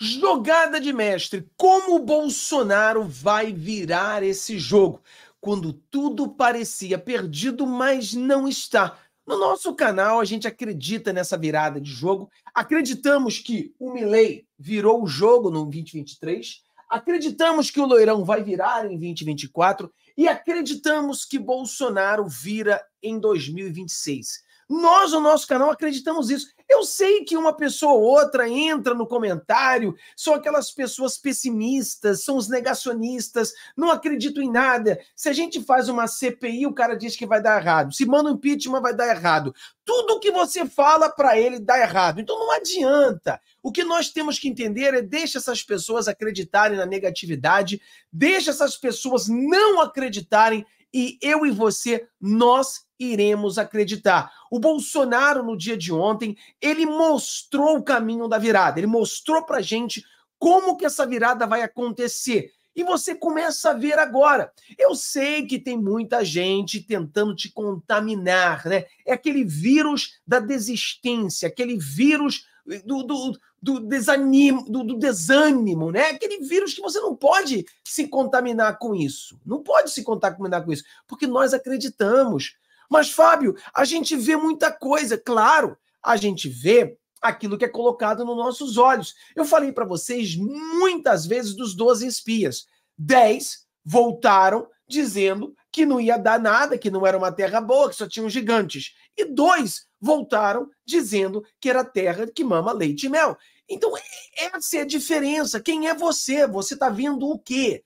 Jogada de mestre. Como o Bolsonaro vai virar esse jogo? Quando tudo parecia perdido, mas não está. No nosso canal, a gente acredita nessa virada de jogo. Acreditamos que o Milley virou o jogo no 2023. Acreditamos que o Loirão vai virar em 2024. E acreditamos que Bolsonaro vira em 2026. Nós, no nosso canal, acreditamos isso. Eu sei que uma pessoa ou outra entra no comentário, são aquelas pessoas pessimistas, são os negacionistas, não acreditam em nada. Se a gente faz uma CPI, o cara diz que vai dar errado. Se manda um impeachment, vai dar errado. Tudo que você fala para ele dá errado. Então não adianta. O que nós temos que entender é deixa essas pessoas acreditarem na negatividade, deixa essas pessoas não acreditarem e eu e você, nós iremos acreditar. O Bolsonaro, no dia de ontem, ele mostrou o caminho da virada, ele mostrou pra gente como que essa virada vai acontecer. E você começa a ver agora. Eu sei que tem muita gente tentando te contaminar, né? É aquele vírus da desistência, aquele vírus do, do, do, desanimo, do, do, desânimo, né? Aquele vírus que você não pode se contaminar com isso. Não pode se contaminar com isso, porque nós acreditamos. Mas, Fábio, a gente vê muita coisa, claro, a gente vê aquilo que é colocado nos nossos olhos. Eu falei para vocês muitas vezes dos 12 espias. 10 voltaram dizendo que não ia dar nada, que não era uma terra boa, que só tinham gigantes. E dois voltaram dizendo que era terra que mama leite e mel. Então, essa é a diferença. Quem é você? Você está vendo o quê?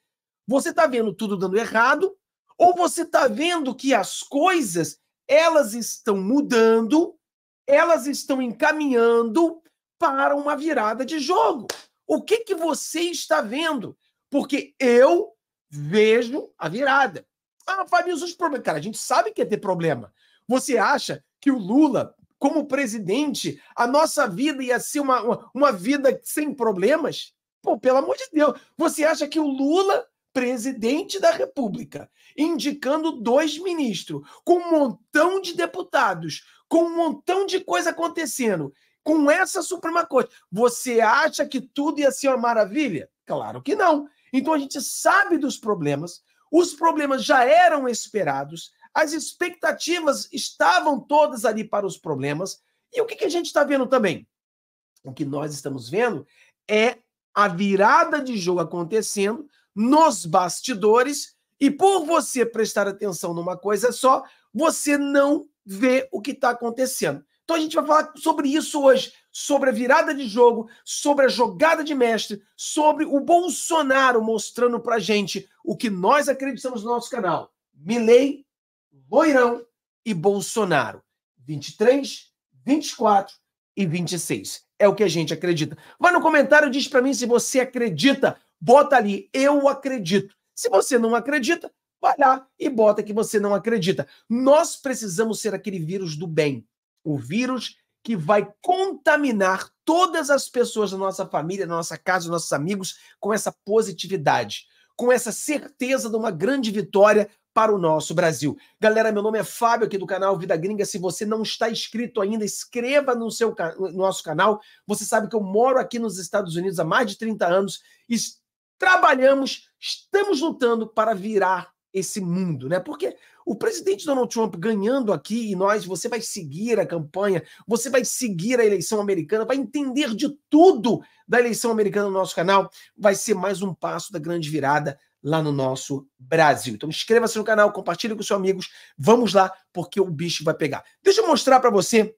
Você está vendo tudo dando errado? Ou você está vendo que as coisas elas estão mudando, elas estão encaminhando para uma virada de jogo? O que que você está vendo? Porque eu vejo a virada. Ah, Fabio, os problemas. Cara, a gente sabe que ia ter problema. Você acha que o Lula, como presidente, a nossa vida ia ser uma, uma, uma vida sem problemas? Pô, pelo amor de Deus. Você acha que o Lula, presidente da República, indicando dois ministros, com um montão de deputados, com um montão de coisa acontecendo, com essa Suprema Corte, você acha que tudo ia ser uma maravilha? Claro que não. Então a gente sabe dos problemas, os problemas já eram esperados, as expectativas estavam todas ali para os problemas. E o que, que a gente está vendo também? O que nós estamos vendo é a virada de jogo acontecendo nos bastidores, e por você prestar atenção numa coisa só, você não vê o que está acontecendo. Então a gente vai falar sobre isso hoje, sobre a virada de jogo, sobre a jogada de mestre, sobre o Bolsonaro mostrando pra gente o que nós acreditamos no nosso canal. Milley, Loirão e Bolsonaro. 23, 24 e 26. É o que a gente acredita. Vai no comentário, diz para mim se você acredita. Bota ali, eu acredito. Se você não acredita, vai lá e bota que você não acredita. Nós precisamos ser aquele vírus do bem o vírus que vai contaminar todas as pessoas da nossa família, da nossa casa, dos nossos amigos, com essa positividade, com essa certeza de uma grande vitória para o nosso Brasil. Galera, meu nome é Fábio, aqui do canal Vida Gringa. Se você não está inscrito ainda, inscreva no, seu, no nosso canal. Você sabe que eu moro aqui nos Estados Unidos há mais de 30 anos e trabalhamos, estamos lutando para virar esse mundo, né? Porque o presidente Donald Trump ganhando aqui e nós, você vai seguir a campanha, você vai seguir a eleição americana, vai entender de tudo da eleição americana no nosso canal, vai ser mais um passo da grande virada lá no nosso Brasil. Então inscreva-se no canal, compartilhe com seus amigos, vamos lá, porque o bicho vai pegar. Deixa eu mostrar para você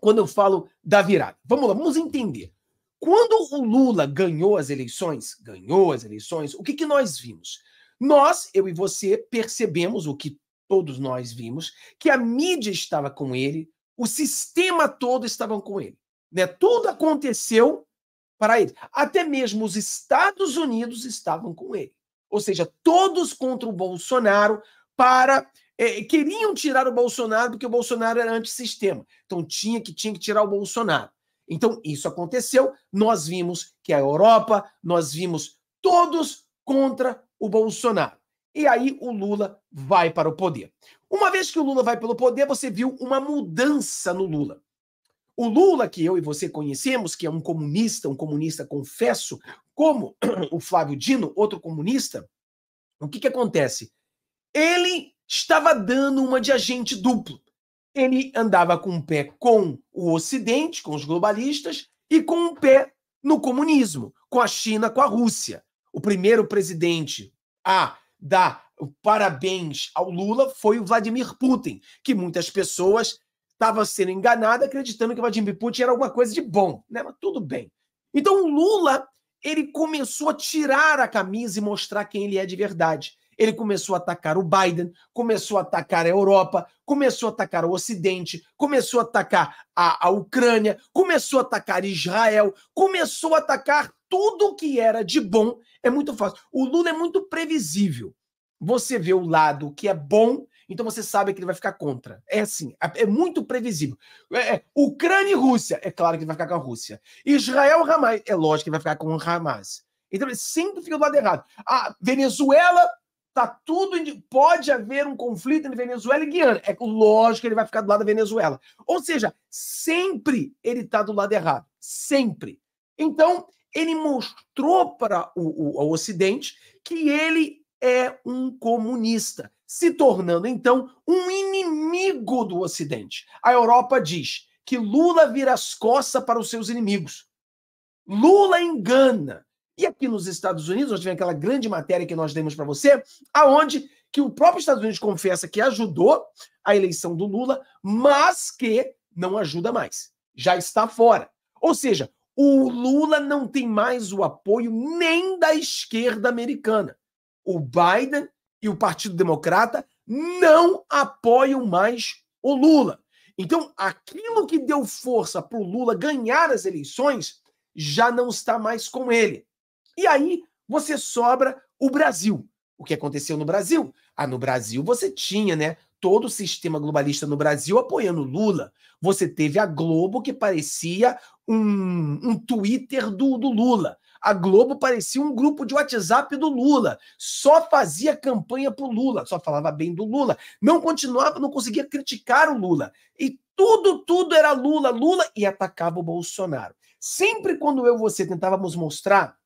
quando eu falo da virada. Vamos lá, vamos entender. Quando o Lula ganhou as eleições, ganhou as eleições, o que, que nós vimos? Nós, eu e você, percebemos o que todos nós vimos, que a mídia estava com ele, o sistema todo estava com ele. Né? Tudo aconteceu para ele. Até mesmo os Estados Unidos estavam com ele. Ou seja, todos contra o Bolsonaro para é, queriam tirar o Bolsonaro porque o Bolsonaro era antissistema. Então tinha que tinha que tirar o Bolsonaro. Então isso aconteceu. Nós vimos que a Europa, nós vimos todos contra o Bolsonaro. E aí o Lula vai para o poder. Uma vez que o Lula vai pelo poder, você viu uma mudança no Lula. O Lula, que eu e você conhecemos, que é um comunista, um comunista confesso, como o Flávio Dino, outro comunista, o que, que acontece? Ele estava dando uma de agente duplo. Ele andava com um pé com o Ocidente, com os globalistas, e com um pé no comunismo, com a China, com a Rússia. O primeiro presidente a dar parabéns ao Lula foi o Vladimir Putin, que muitas pessoas estavam sendo enganadas acreditando que o Vladimir Putin era alguma coisa de bom, né? Mas tudo bem. Então o Lula, ele começou a tirar a camisa e mostrar quem ele é de verdade. Ele começou a atacar o Biden, começou a atacar a Europa, começou a atacar o Ocidente, começou a atacar a, a Ucrânia, começou a atacar Israel, começou a atacar tudo que era de bom. É muito fácil. O Lula é muito previsível. Você vê o lado que é bom, então você sabe que ele vai ficar contra. É assim, é, é muito previsível. É, é, Ucrânia e Rússia, é claro que ele vai ficar com a Rússia. Israel, Hamas, é lógico que ele vai ficar com o Hamas. Então ele sempre fica do lado errado. A Venezuela, Tá tudo. Pode haver um conflito entre Venezuela e Guiana. É lógico que ele vai ficar do lado da Venezuela. Ou seja, sempre ele está do lado errado. Sempre. Então, ele mostrou para o, o, o Ocidente que ele é um comunista, se tornando então um inimigo do Ocidente. A Europa diz que Lula vira as costas para os seus inimigos. Lula engana. E aqui nos Estados Unidos, nós tivemos aquela grande matéria que nós demos para você, aonde que o próprio Estados Unidos confessa que ajudou a eleição do Lula, mas que não ajuda mais. Já está fora. Ou seja, o Lula não tem mais o apoio nem da esquerda americana. O Biden e o Partido Democrata não apoiam mais o Lula. Então, aquilo que deu força para o Lula ganhar as eleições já não está mais com ele. E aí você sobra o Brasil. O que aconteceu no Brasil? Ah, no Brasil você tinha, né? Todo o sistema globalista no Brasil apoiando Lula. Você teve a Globo, que parecia um, um Twitter do, do Lula. A Globo parecia um grupo de WhatsApp do Lula. Só fazia campanha pro Lula, só falava bem do Lula. Não continuava, não conseguia criticar o Lula. E tudo, tudo era Lula, Lula e atacava o Bolsonaro. Sempre quando eu e você tentávamos mostrar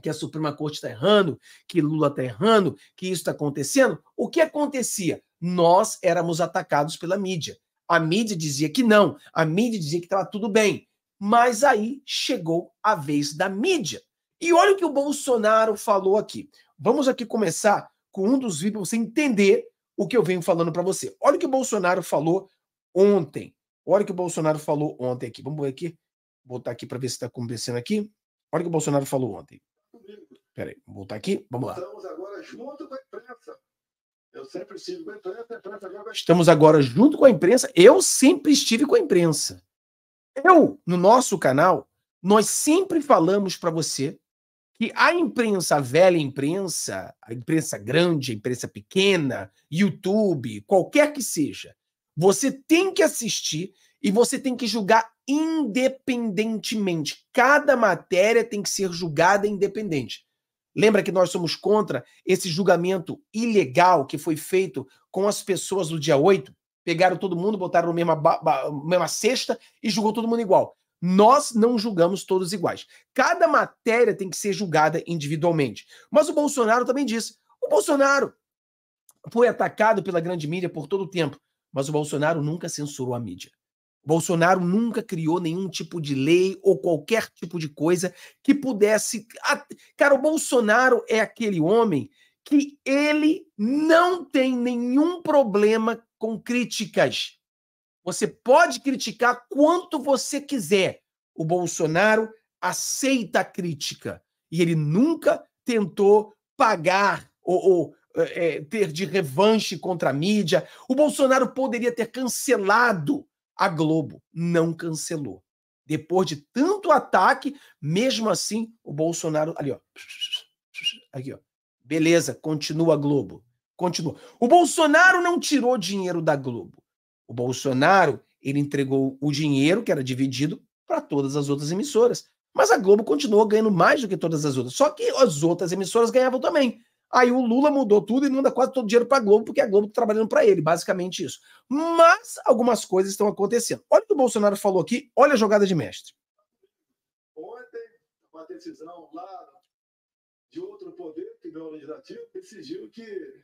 que a Suprema Corte está errando, que Lula está errando, que isso está acontecendo, o que acontecia? Nós éramos atacados pela mídia. A mídia dizia que não, a mídia dizia que estava tudo bem. Mas aí chegou a vez da mídia. E olha o que o Bolsonaro falou aqui. Vamos aqui começar com um dos vídeos para você entender o que eu venho falando para você. Olha o que o Bolsonaro falou ontem. Olha o que o Bolsonaro falou ontem aqui. Vamos ver aqui. Vou botar aqui para ver se está acontecendo aqui. Olha o que o Bolsonaro falou ontem. Peraí, vou voltar aqui. Vamos lá. Estamos agora junto com a imprensa. Eu sempre estive com a imprensa, a imprensa agora... Estamos agora junto com a imprensa. Eu sempre estive com a imprensa. Eu, no nosso canal, nós sempre falamos para você que a imprensa, a velha imprensa, a imprensa grande, a imprensa pequena, YouTube, qualquer que seja, você tem que assistir e você tem que julgar independentemente. Cada matéria tem que ser julgada independente. Lembra que nós somos contra esse julgamento ilegal que foi feito com as pessoas do dia 8? Pegaram todo mundo, botaram na mesma, mesma cesta e julgou todo mundo igual. Nós não julgamos todos iguais. Cada matéria tem que ser julgada individualmente. Mas o Bolsonaro também disse. O Bolsonaro foi atacado pela grande mídia por todo o tempo, mas o Bolsonaro nunca censurou a mídia. Bolsonaro nunca criou nenhum tipo de lei ou qualquer tipo de coisa que pudesse. Cara, o Bolsonaro é aquele homem que ele não tem nenhum problema com críticas. Você pode criticar quanto você quiser. O Bolsonaro aceita a crítica e ele nunca tentou pagar ou, ou é, ter de revanche contra a mídia. O Bolsonaro poderia ter cancelado a Globo não cancelou. Depois de tanto ataque, mesmo assim, o Bolsonaro. Ali, ó. Aqui, ó. Beleza, continua a Globo. Continua. O Bolsonaro não tirou dinheiro da Globo. O Bolsonaro, ele entregou o dinheiro que era dividido para todas as outras emissoras. Mas a Globo continuou ganhando mais do que todas as outras. Só que as outras emissoras ganhavam também. Aí o Lula mudou tudo e manda quase todo o dinheiro para a Globo, porque a Globo está trabalhando para ele, basicamente isso. Mas algumas coisas estão acontecendo. Olha o que o Bolsonaro falou aqui, olha a jogada de mestre. Ontem, uma decisão lá de outro poder, que não é o legislativo, decidiu que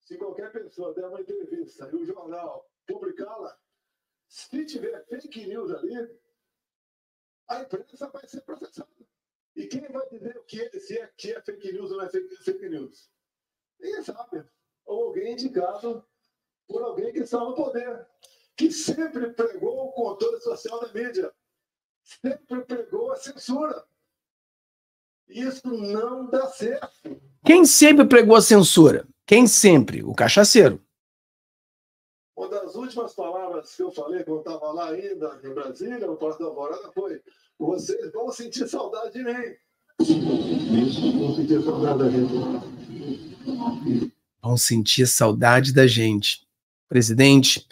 se qualquer pessoa der uma entrevista e o jornal publicá-la, se tiver fake news ali, a imprensa vai ser processada. E quem vai dizer o que é, se é, que é fake news ou não é fake, fake news? Ninguém sabe. Ou alguém indicado por alguém que está no poder, que sempre pregou o controle social da mídia, sempre pregou a censura. Isso não dá certo. Quem sempre pregou a censura? Quem sempre? O cachaceiro. Uma das últimas palavras que eu falei quando estava lá ainda em Brasília, no Porto da Alvorada, foi vocês vão sentir saudade de mim. Isso, vão sentir saudade da gente. Vão sentir saudade da gente. Presidente,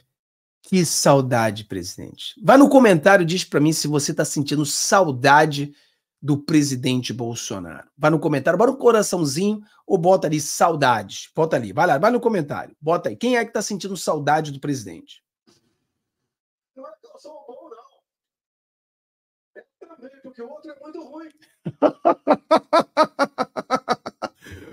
que saudade, presidente. Vai no comentário, diz para mim se você está sentindo saudade do presidente Bolsonaro. Vai no comentário, bota um coraçãozinho ou bota ali saudades. Bota ali, vai lá, vai no comentário. Bota aí. Quem é que está sentindo saudade do presidente? Não é que eu sou não porque o outro é muito ruim.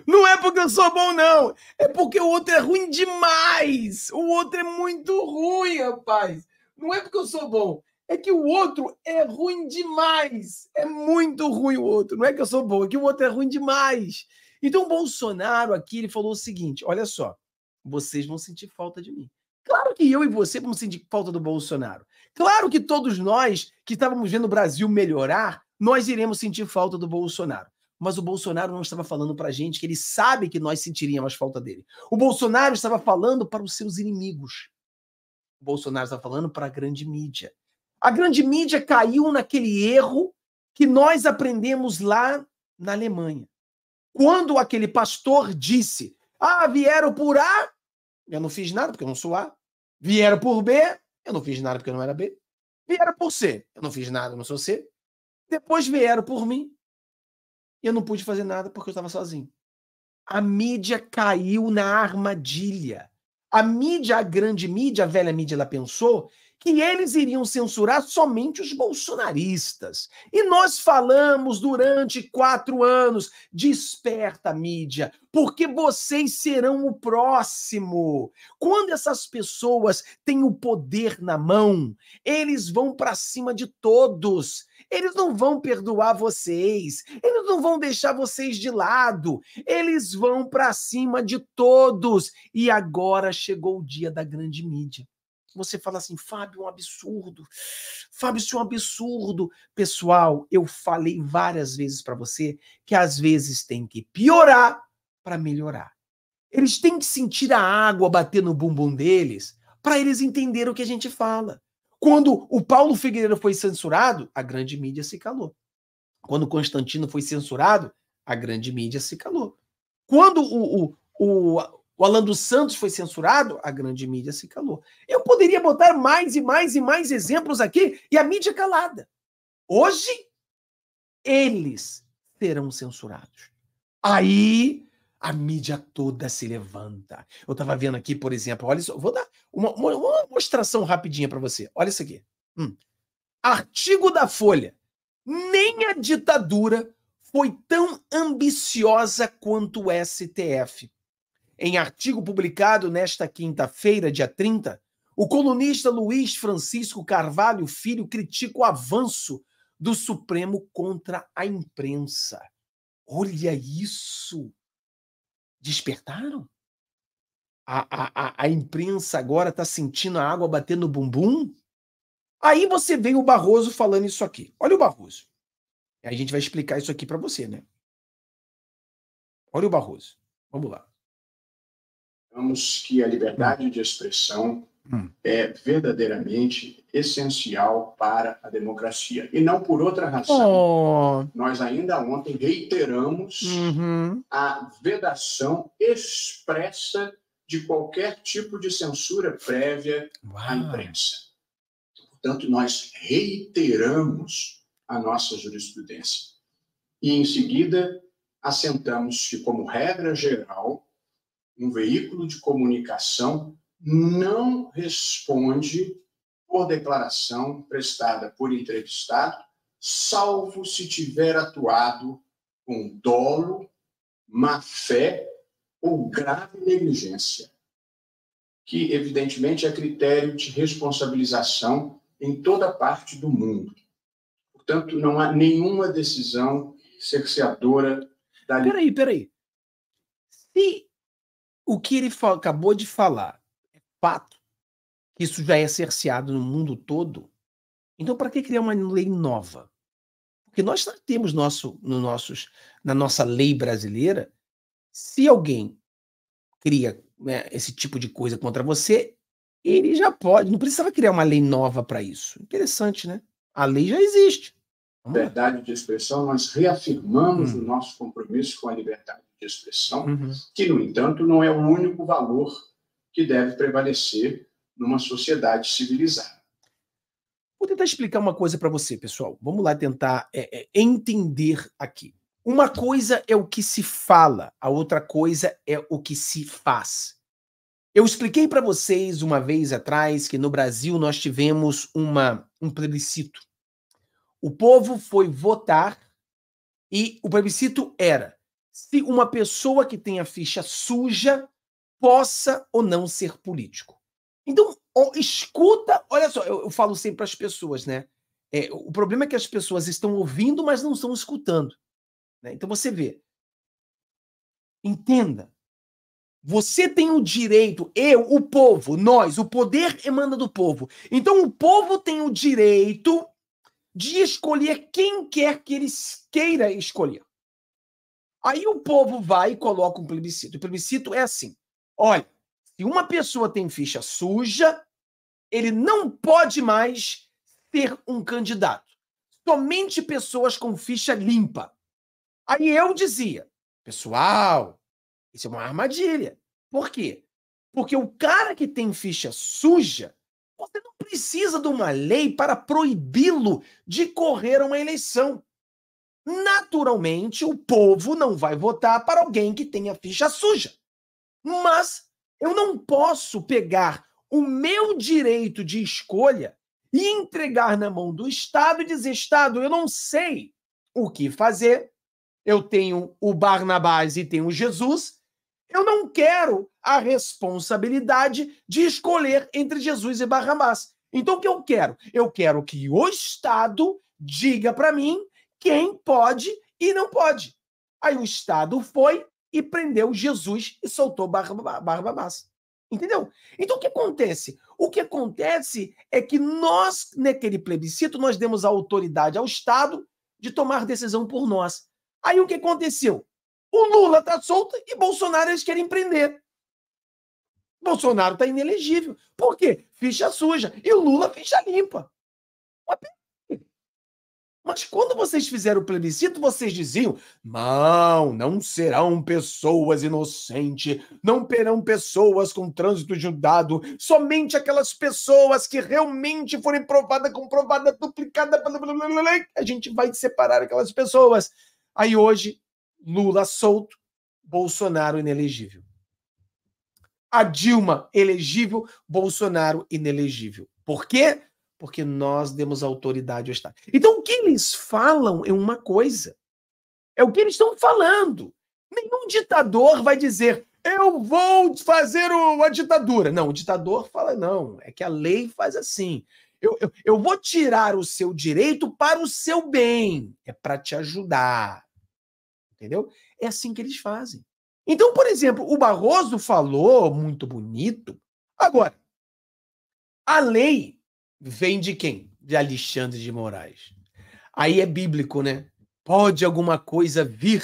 Não é porque eu sou bom, não. É porque o outro é ruim demais. O outro é muito ruim, rapaz. Não é porque eu sou bom. É que o outro é ruim demais. É muito ruim o outro. Não é que eu sou bom, é que o outro é ruim demais. Então o Bolsonaro aqui ele falou o seguinte: olha só, vocês vão sentir falta de mim. Claro que eu e você vamos sentir falta do Bolsonaro. Claro que todos nós que estávamos vendo o Brasil melhorar, nós iremos sentir falta do Bolsonaro. Mas o Bolsonaro não estava falando para a gente que ele sabe que nós sentiríamos falta dele. O Bolsonaro estava falando para os seus inimigos. O Bolsonaro estava falando para a grande mídia. A grande mídia caiu naquele erro que nós aprendemos lá na Alemanha. Quando aquele pastor disse: Ah, vieram por A, eu não fiz nada porque eu não sou A. Vieram por B, eu não fiz nada porque eu não era B. Vieram por C, eu não fiz nada, eu não sou C. Depois vieram por mim, e eu não pude fazer nada porque eu estava sozinho. A mídia caiu na armadilha. A mídia, a grande mídia, a velha mídia, ela pensou que eles iriam censurar somente os bolsonaristas. E nós falamos durante quatro anos: desperta, mídia, porque vocês serão o próximo. Quando essas pessoas têm o poder na mão, eles vão para cima de todos. Eles não vão perdoar vocês, eles não vão deixar vocês de lado, eles vão para cima de todos. E agora chegou o dia da grande mídia você fala assim, Fábio, um absurdo. Fábio, isso é um absurdo. Pessoal, eu falei várias vezes para você que às vezes tem que piorar para melhorar. Eles têm que sentir a água bater no bumbum deles para eles entenderem o que a gente fala. Quando o Paulo Figueiredo foi censurado, a grande mídia se calou. Quando Constantino foi censurado, a grande mídia se calou. Quando o, o, o, o Alan dos Santos foi censurado, a grande mídia se calou. Eu poderia botar mais e mais e mais exemplos aqui e a mídia calada. Hoje, eles serão censurados. Aí a mídia toda se levanta. Eu estava vendo aqui, por exemplo, olha só, vou dar uma, uma, uma mostração rapidinha para você. Olha isso aqui. Hum. Artigo da Folha. Nem a ditadura foi tão ambiciosa quanto o STF. Em artigo publicado nesta quinta-feira, dia 30, o colunista Luiz Francisco Carvalho Filho critica o avanço do Supremo contra a imprensa. Olha isso! Despertaram? A, a, a imprensa agora está sentindo a água batendo no bumbum? Aí você vê o Barroso falando isso aqui. Olha o Barroso. A gente vai explicar isso aqui para você, né? Olha o Barroso. Vamos lá achamos que a liberdade de expressão hum. é verdadeiramente essencial para a democracia. E não por outra razão. Oh. Nós ainda ontem reiteramos uhum. a vedação expressa de qualquer tipo de censura prévia Uau. à imprensa. Portanto, nós reiteramos a nossa jurisprudência. E, em seguida, assentamos que, como regra geral, um veículo de comunicação não responde por declaração prestada por entrevistado, salvo se tiver atuado com dolo, má fé ou grave negligência, que evidentemente é critério de responsabilização em toda parte do mundo. Portanto, não há nenhuma decisão cerceadora da Peraí, peraí. Se o que ele acabou de falar é fato, que isso já é cerceado no mundo todo, então para que criar uma lei nova? Porque nós temos nosso, no nossos, na nossa lei brasileira, se alguém cria né, esse tipo de coisa contra você, ele já pode, não precisava criar uma lei nova para isso. Interessante, né? A lei já existe. Vamos liberdade lá. de expressão, nós reafirmamos hum. o nosso compromisso com a liberdade de expressão, uhum. que, no entanto, não é o único valor que deve prevalecer numa sociedade civilizada. Vou tentar explicar uma coisa para você, pessoal. Vamos lá tentar é, é, entender aqui. Uma coisa é o que se fala, a outra coisa é o que se faz. Eu expliquei para vocês uma vez atrás que no Brasil nós tivemos uma, um plebiscito. O povo foi votar e o plebiscito era se uma pessoa que tem a ficha suja possa ou não ser político. Então, ó, escuta, olha só, eu, eu falo sempre para as pessoas, né? É, o problema é que as pessoas estão ouvindo, mas não estão escutando. Né? Então você vê. Entenda. Você tem o direito, eu, o povo, nós, o poder emana do povo. Então o povo tem o direito de escolher quem quer que ele queira escolher. Aí o povo vai e coloca um plebiscito. O plebiscito é assim: olha, se uma pessoa tem ficha suja, ele não pode mais ser um candidato. Somente pessoas com ficha limpa. Aí eu dizia, pessoal, isso é uma armadilha. Por quê? Porque o cara que tem ficha suja, você não precisa de uma lei para proibi-lo de correr uma eleição. Naturalmente, o povo não vai votar para alguém que tenha ficha suja. Mas eu não posso pegar o meu direito de escolha e entregar na mão do Estado e dizer: Estado, eu não sei o que fazer, eu tenho o Barnabás e tenho Jesus, eu não quero a responsabilidade de escolher entre Jesus e Barnabás. Então o que eu quero? Eu quero que o Estado diga para mim quem pode e não pode. Aí o Estado foi e prendeu Jesus e soltou Barnabás. Entendeu? Então o que acontece? O que acontece é que nós, naquele plebiscito, nós demos a autoridade ao Estado de tomar decisão por nós. Aí o que aconteceu? O Lula está solto e Bolsonaro eles querem prender. Bolsonaro está inelegível. Por quê? Ficha suja. E o Lula, ficha limpa. Mas quando vocês fizeram o plebiscito, vocês diziam: não, não serão pessoas inocentes, não terão pessoas com trânsito julgado, somente aquelas pessoas que realmente forem provadas, comprovada, duplicada, blá, blá, blá, blá, a gente vai separar aquelas pessoas. Aí hoje, Lula solto, Bolsonaro inelegível. A Dilma elegível, Bolsonaro inelegível. Por quê? Porque nós demos autoridade ao Estado. Então, o que eles falam é uma coisa. É o que eles estão falando. Nenhum ditador vai dizer, eu vou fazer uma ditadura. Não, o ditador fala, não, é que a lei faz assim. Eu, eu, eu vou tirar o seu direito para o seu bem. É para te ajudar. Entendeu? É assim que eles fazem. Então, por exemplo, o Barroso falou muito bonito. Agora, a lei vem de quem? De Alexandre de Moraes. Aí é bíblico, né? Pode alguma coisa vir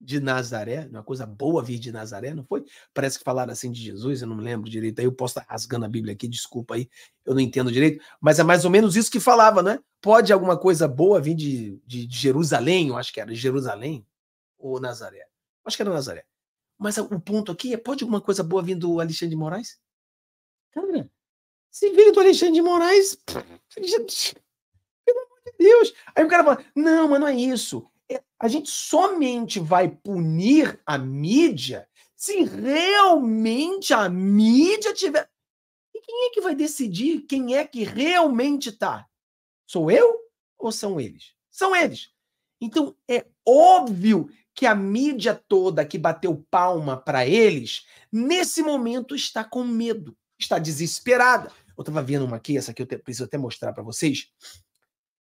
de Nazaré, uma coisa boa vir de Nazaré, não foi? Parece que falaram assim de Jesus, eu não me lembro direito. Aí eu posso estar rasgando a Bíblia aqui, desculpa aí, eu não entendo direito, mas é mais ou menos isso que falava, né? Pode alguma coisa boa vir de, de, de Jerusalém, eu acho que era Jerusalém, ou Nazaré? Acho que era Nazaré. Mas o ponto aqui é: pode alguma coisa boa vir do Alexandre de Moraes? Cara, se veio do Alexandre de Moraes, pelo amor de Deus. Aí o cara fala: não, mas não é isso. É A gente somente vai punir a mídia se realmente a mídia tiver. E quem é que vai decidir quem é que realmente tá? Sou eu ou são eles? São eles. Então é óbvio que a mídia toda que bateu palma para eles, nesse momento está com medo, está desesperada. Eu estava vendo uma aqui, essa aqui eu te, preciso até mostrar para vocês.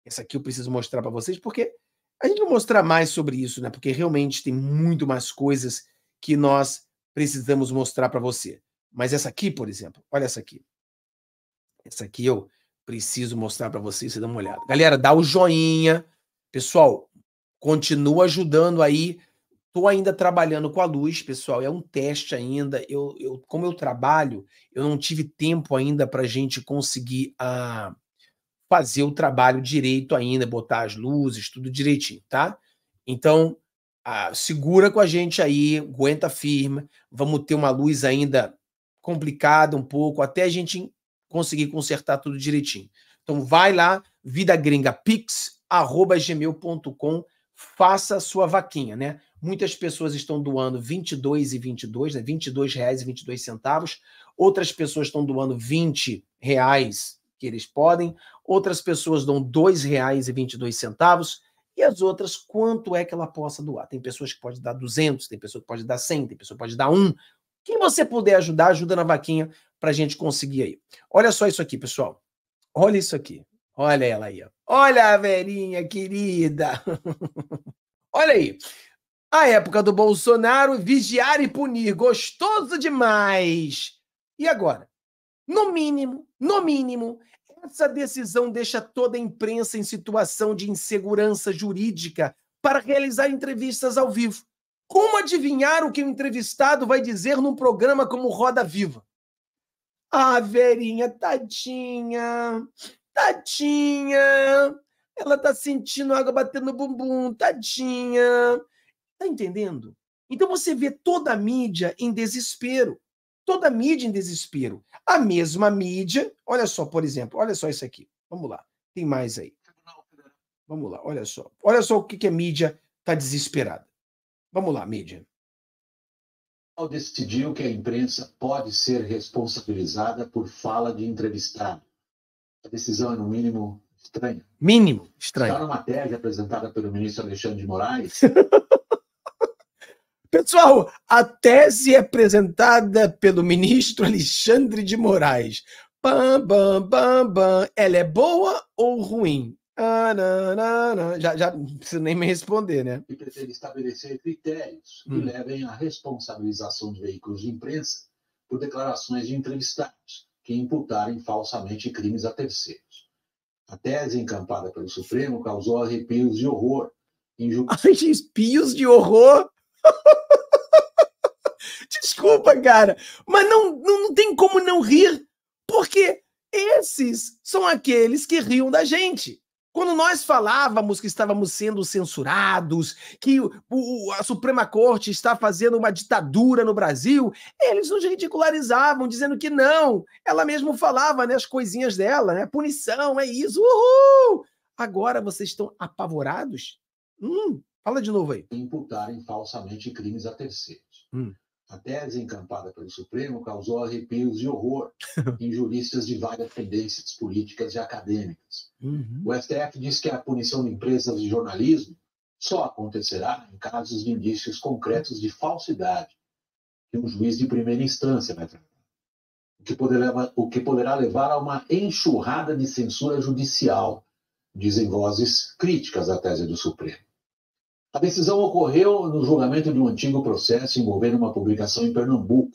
Essa aqui eu preciso mostrar para vocês, porque a gente vai mostrar mais sobre isso, né? Porque realmente tem muito mais coisas que nós precisamos mostrar para você. Mas essa aqui, por exemplo, olha essa aqui. Essa aqui eu preciso mostrar para vocês, você dá uma olhada. Galera, dá o joinha. Pessoal, continua ajudando aí. Estou ainda trabalhando com a luz, pessoal. É um teste ainda. Eu, eu como eu trabalho, eu não tive tempo ainda para a gente conseguir uh, fazer o trabalho direito ainda, botar as luzes, tudo direitinho, tá? Então, uh, segura com a gente aí, aguenta firme. Vamos ter uma luz ainda complicada um pouco, até a gente conseguir consertar tudo direitinho. Então, vai lá, vidagringapix@gmail.com faça a sua vaquinha, né? Muitas pessoas estão doando 22 e 22, né? 22 reais e 22 centavos. Outras pessoas estão doando 20 reais que eles podem. Outras pessoas dão 2 reais e 22 centavos. E as outras, quanto é que ela possa doar? Tem pessoas que podem dar 200, tem pessoa que pode dar 100, tem pessoa que pode dar 1. Quem você puder ajudar, ajuda na vaquinha para a gente conseguir aí. Olha só isso aqui, pessoal. Olha isso aqui. Olha ela aí. Olha a Verinha querida. Olha aí. A época do Bolsonaro, vigiar e punir. Gostoso demais. E agora? No mínimo, no mínimo, essa decisão deixa toda a imprensa em situação de insegurança jurídica para realizar entrevistas ao vivo. Como adivinhar o que o entrevistado vai dizer num programa como Roda Viva? Ah, Verinha, tadinha. Tadinha! Ela tá sentindo água batendo no bumbum, tadinha. Tá entendendo? Então você vê toda a mídia em desespero. Toda a mídia em desespero. A mesma mídia, olha só, por exemplo, olha só isso aqui. Vamos lá. Tem mais aí. Vamos lá, olha só. Olha só o que, que a mídia tá desesperada. Vamos lá, mídia. Decidiu que a imprensa pode ser responsabilizada por fala de entrevistado a decisão é, no mínimo, estranha. Mínimo, estranho. Está numa tese apresentada pelo ministro Alexandre de Moraes. Pessoal, a tese é apresentada pelo ministro Alexandre de Moraes. Bam, bam, bam, bam. Ela é boa ou ruim? Ah, não, não, não. Já, já não preciso nem me responder, né? E pretende estabelecer critérios hum. que levem à responsabilização de veículos de imprensa por declarações de entrevistados que imputarem falsamente crimes a terceiros. A tese encampada pelo Supremo causou arrepios de horror. Em ju... Arrepios de horror? Desculpa, cara, mas não, não, não tem como não rir, porque esses são aqueles que riam da gente. Quando nós falávamos que estávamos sendo censurados, que o, a Suprema Corte está fazendo uma ditadura no Brasil, eles nos ridicularizavam, dizendo que não. Ela mesmo falava né, as coisinhas dela, né? Punição, é isso, uhul! Agora vocês estão apavorados? Hum, fala de novo aí. Imputarem falsamente crimes a terceiros. Hum. A tese encampada pelo Supremo causou arrepios de horror em juristas de várias tendências políticas e acadêmicas. Uhum. O STF diz que a punição de empresas de jornalismo só acontecerá em casos de indícios concretos de falsidade que um juiz de primeira instância vai tratar. O que, poderá, o que poderá levar a uma enxurrada de censura judicial, dizem vozes críticas à tese do Supremo. A decisão ocorreu no julgamento de um antigo processo envolvendo uma publicação em Pernambuco,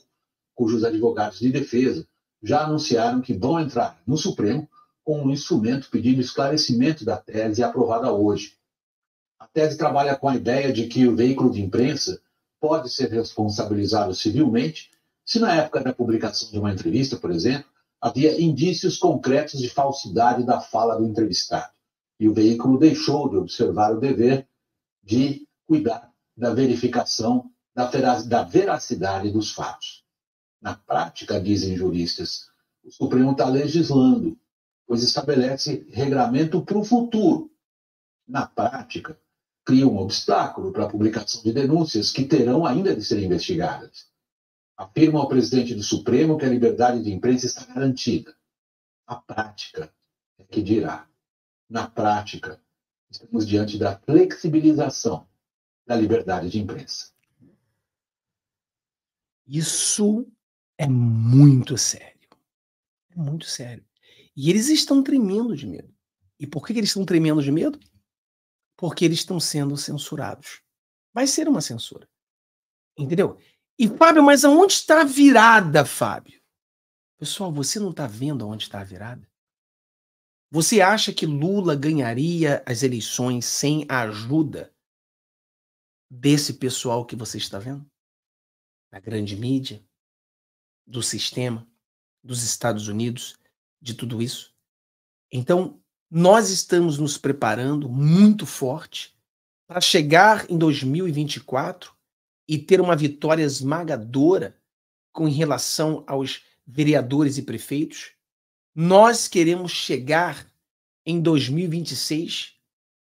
cujos advogados de defesa já anunciaram que vão entrar no Supremo com um instrumento pedindo esclarecimento da tese aprovada hoje. A tese trabalha com a ideia de que o veículo de imprensa pode ser responsabilizado civilmente se, na época da publicação de uma entrevista, por exemplo, havia indícios concretos de falsidade da fala do entrevistado e o veículo deixou de observar o dever de cuidar da verificação da veracidade dos fatos. Na prática, dizem juristas, o Supremo está legislando, pois estabelece regramento para o futuro. Na prática, cria um obstáculo para a publicação de denúncias que terão ainda de ser investigadas. Afirma ao presidente do Supremo que a liberdade de imprensa está garantida. A prática é que dirá. Na prática, estamos diante da flexibilização da liberdade de imprensa. Isso é muito sério. É muito sério. E eles estão tremendo de medo. E por que eles estão tremendo de medo? Porque eles estão sendo censurados. Vai ser uma censura. Entendeu? E, Fábio, mas aonde está a virada, Fábio? Pessoal, você não está vendo aonde está a virada? Você acha que Lula ganharia as eleições sem a ajuda desse pessoal que você está vendo? Da grande mídia, do sistema, dos Estados Unidos, de tudo isso? Então, nós estamos nos preparando muito forte para chegar em 2024 e ter uma vitória esmagadora com relação aos vereadores e prefeitos. Nós queremos chegar em 2026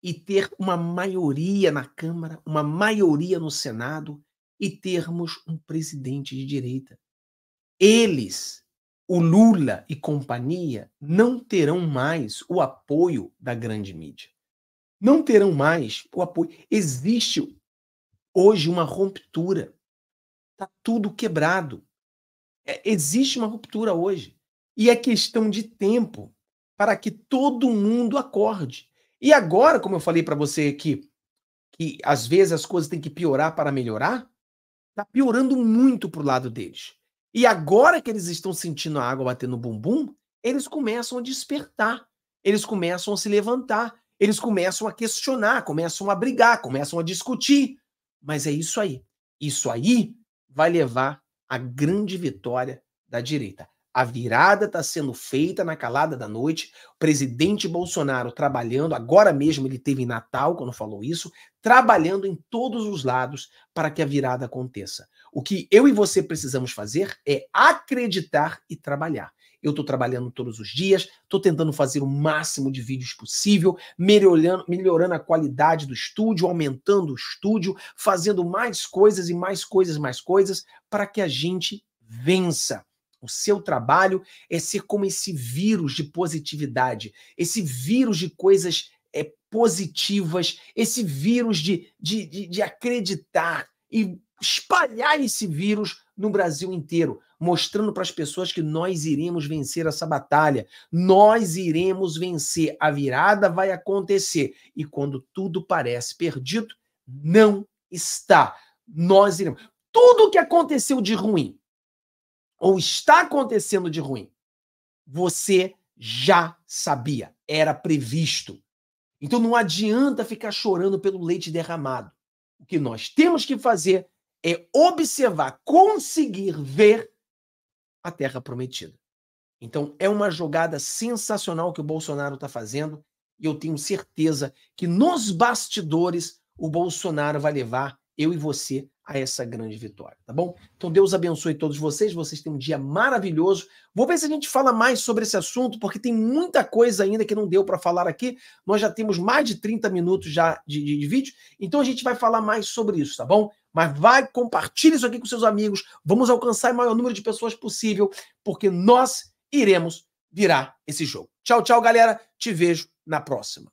e ter uma maioria na Câmara, uma maioria no Senado e termos um presidente de direita. Eles o Lula e companhia não terão mais o apoio da grande mídia. Não terão mais o apoio. Existe hoje uma ruptura. Está tudo quebrado. É, existe uma ruptura hoje. E é questão de tempo para que todo mundo acorde. E agora, como eu falei para você aqui, que às vezes as coisas têm que piorar para melhorar, está piorando muito para o lado deles. E agora que eles estão sentindo a água batendo no bumbum, eles começam a despertar, eles começam a se levantar, eles começam a questionar, começam a brigar, começam a discutir. Mas é isso aí. Isso aí vai levar à grande vitória da direita. A virada está sendo feita na calada da noite. O presidente Bolsonaro trabalhando, agora mesmo ele teve Natal, quando falou isso, trabalhando em todos os lados para que a virada aconteça. O que eu e você precisamos fazer é acreditar e trabalhar. Eu estou trabalhando todos os dias, estou tentando fazer o máximo de vídeos possível, melhorando, melhorando a qualidade do estúdio, aumentando o estúdio, fazendo mais coisas e mais coisas, mais coisas, para que a gente vença. O seu trabalho é ser como esse vírus de positividade, esse vírus de coisas é, positivas, esse vírus de, de, de, de acreditar e espalhar esse vírus no Brasil inteiro, mostrando para as pessoas que nós iremos vencer essa batalha. Nós iremos vencer. A virada vai acontecer. E quando tudo parece perdido, não está. Nós iremos. Tudo o que aconteceu de ruim, ou está acontecendo de ruim, você já sabia, era previsto. Então não adianta ficar chorando pelo leite derramado. O que nós temos que fazer é observar, conseguir ver a terra prometida. Então, é uma jogada sensacional que o Bolsonaro está fazendo e eu tenho certeza que nos bastidores o Bolsonaro vai levar eu e você a essa grande vitória, tá bom? Então Deus abençoe todos vocês, vocês têm um dia maravilhoso. Vou ver se a gente fala mais sobre esse assunto, porque tem muita coisa ainda que não deu para falar aqui. Nós já temos mais de 30 minutos já de, de, de, vídeo, então a gente vai falar mais sobre isso, tá bom? Mas vai, compartilhe isso aqui com seus amigos, vamos alcançar o maior número de pessoas possível, porque nós iremos virar esse jogo. Tchau, tchau, galera. Te vejo na próxima.